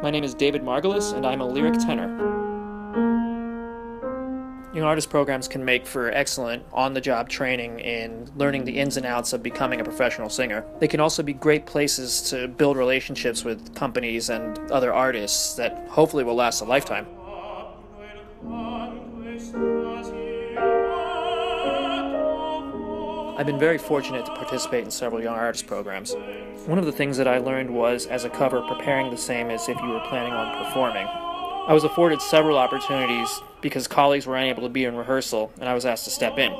My name is David Margulis, and I'm a lyric tenor. Young artist programs can make for excellent on the job training in learning the ins and outs of becoming a professional singer. They can also be great places to build relationships with companies and other artists that hopefully will last a lifetime. I've been very fortunate to participate in several young artist programs. One of the things that I learned was, as a cover, preparing the same as if you were planning on performing. I was afforded several opportunities because colleagues were unable to be in rehearsal and I was asked to step in.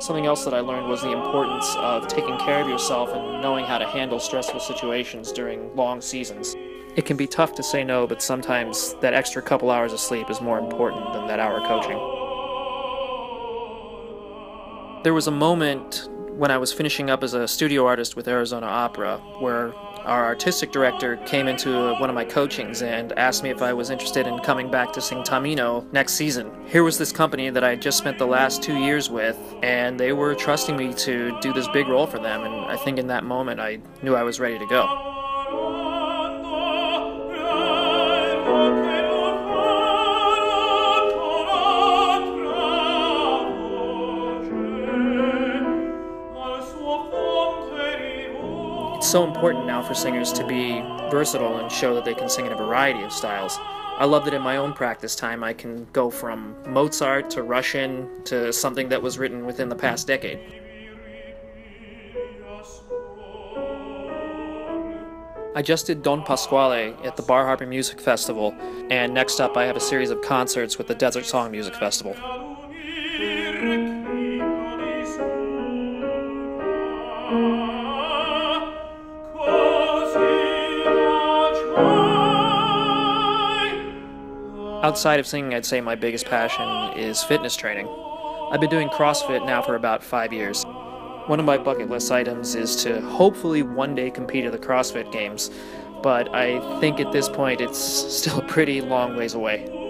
Something else that I learned was the importance of taking care of yourself and knowing how to handle stressful situations during long seasons. It can be tough to say no, but sometimes that extra couple hours of sleep is more important than that hour coaching. There was a moment when I was finishing up as a studio artist with Arizona Opera where our artistic director came into one of my coachings and asked me if I was interested in coming back to sing Tamino next season. Here was this company that I had just spent the last two years with, and they were trusting me to do this big role for them, and I think in that moment I knew I was ready to go. So important now for singers to be versatile and show that they can sing in a variety of styles. I love that in my own practice time I can go from Mozart to Russian to something that was written within the past decade. I just did Don Pasquale at the Bar Harbor Music Festival, and next up I have a series of concerts with the Desert Song Music Festival. Outside of singing, I'd say my biggest passion is fitness training. I've been doing CrossFit now for about five years. One of my bucket list items is to hopefully one day compete at the CrossFit Games, but I think at this point it's still a pretty long ways away.